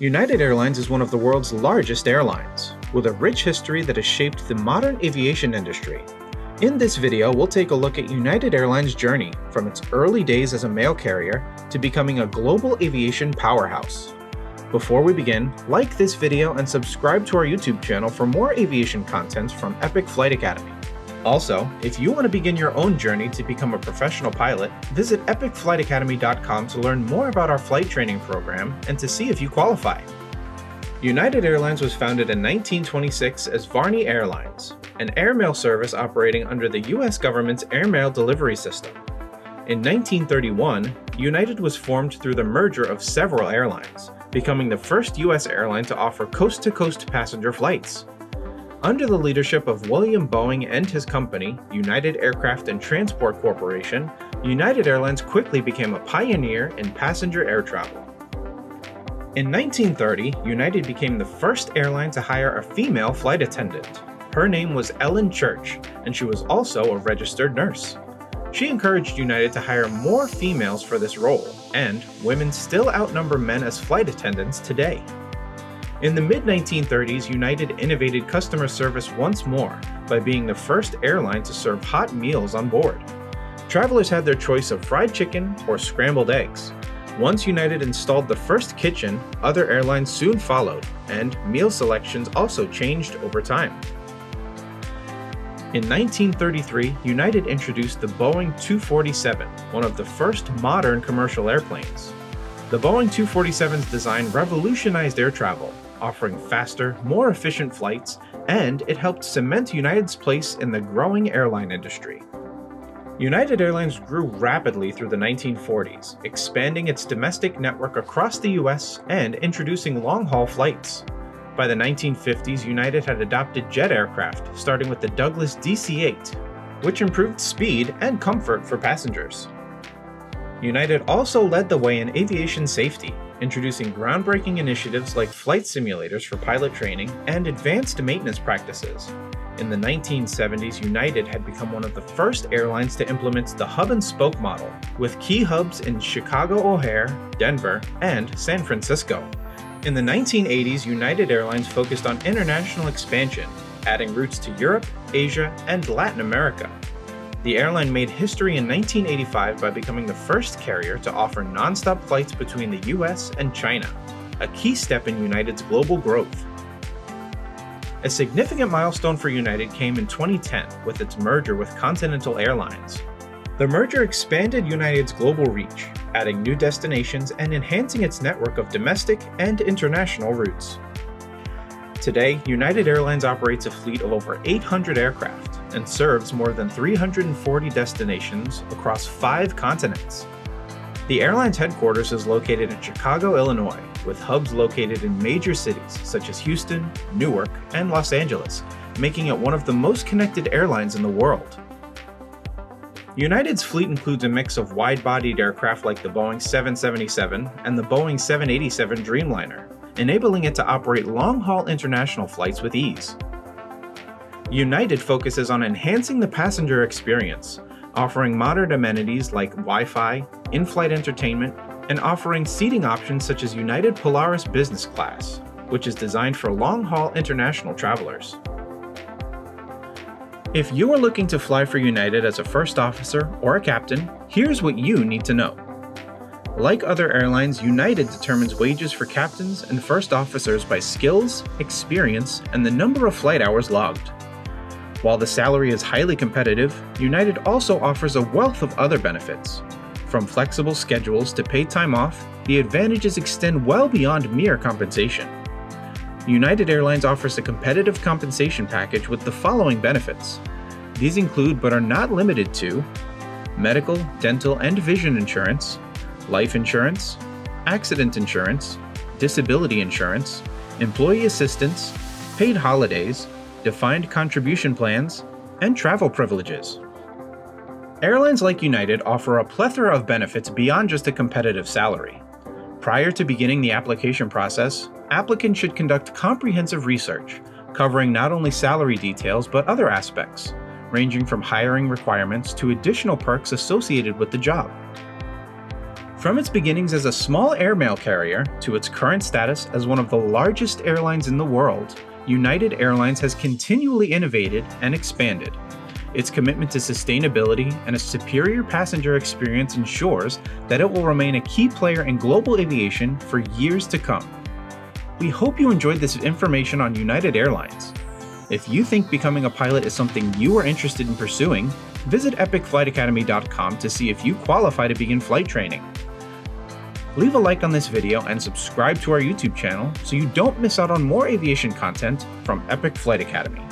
United Airlines is one of the world's largest airlines, with a rich history that has shaped the modern aviation industry. In this video, we'll take a look at United Airlines' journey from its early days as a mail carrier to becoming a global aviation powerhouse. Before we begin, like this video and subscribe to our YouTube channel for more aviation content from Epic Flight Academy. Also, if you want to begin your own journey to become a professional pilot, visit epicflightacademy.com to learn more about our flight training program and to see if you qualify. United Airlines was founded in 1926 as Varney Airlines, an airmail service operating under the US government's airmail delivery system. In 1931, United was formed through the merger of several airlines, becoming the first US airline to offer coast to coast passenger flights. Under the leadership of William Boeing and his company, United Aircraft and Transport Corporation, United Airlines quickly became a pioneer in passenger air travel. In 1930, United became the first airline to hire a female flight attendant. Her name was Ellen Church, and she was also a registered nurse. She encouraged United to hire more females for this role, and women still outnumber men as flight attendants today. In the mid 1930s, United innovated customer service once more by being the first airline to serve hot meals on board. Travelers had their choice of fried chicken or scrambled eggs. Once United installed the first kitchen, other airlines soon followed, and meal selections also changed over time. In 1933, United introduced the Boeing 247, one of the first modern commercial airplanes. The Boeing 247's design revolutionized air travel, offering faster, more efficient flights, and it helped cement United's place in the growing airline industry. United Airlines grew rapidly through the 1940s, expanding its domestic network across the US and introducing long haul flights. By the 1950s, United had adopted jet aircraft, starting with the Douglas DC 8, which improved speed and comfort for passengers. United also led the way in aviation safety, introducing groundbreaking initiatives like flight simulators for pilot training and advanced maintenance practices. In the 1970s, United had become one of the first airlines to implement the hub and spoke model, with key hubs in Chicago O'Hare, Denver, and San Francisco. In the 1980s, United Airlines focused on international expansion, adding routes to Europe, Asia, and Latin America. The airline made history in 1985 by becoming the first carrier to offer nonstop flights between the US and China, a key step in United's global growth. A significant milestone for United came in 2010 with its merger with Continental Airlines. The merger expanded United's global reach, adding new destinations and enhancing its network of domestic and international routes. Today, United Airlines operates a fleet of over 800 aircraft, and serves more than 340 destinations across five continents. The airline's headquarters is located in Chicago, Illinois, with hubs located in major cities such as Houston, Newark, and Los Angeles, making it one of the most connected airlines in the world. United's fleet includes a mix of wide bodied aircraft like the Boeing 777 and the Boeing 787 Dreamliner, enabling it to operate long haul international flights with ease. United focuses on enhancing the passenger experience, offering modern amenities like Wi Fi, in flight entertainment, and offering seating options such as United Polaris Business Class, which is designed for long haul international travelers. If you are looking to fly for United as a first officer or a captain, here's what you need to know. Like other airlines, United determines wages for captains and first officers by skills, experience, and the number of flight hours logged. While the salary is highly competitive, United also offers a wealth of other benefits. From flexible schedules to paid time off, the advantages extend well beyond mere compensation. United Airlines offers a competitive compensation package with the following benefits. These include, but are not limited to, medical, dental, and vision insurance, life insurance, accident insurance, disability insurance, employee assistance, paid holidays, defined contribution plans, and travel privileges. Airlines like United offer a plethora of benefits beyond just a competitive salary. Prior to beginning the application process, applicants should conduct comprehensive research, covering not only salary details but other aspects, ranging from hiring requirements to additional perks associated with the job. From its beginnings as a small airmail carrier to its current status as one of the largest airlines in the world, United Airlines has continually innovated and expanded. Its commitment to sustainability and a superior passenger experience ensures that it will remain a key player in global aviation for years to come. We hope you enjoyed this information on United Airlines. If you think becoming a pilot is something you are interested in pursuing, visit epicflightacademy.com to see if you qualify to begin flight training. Leave a like on this video and subscribe to our YouTube channel so you don't miss out on more aviation content from Epic Flight Academy.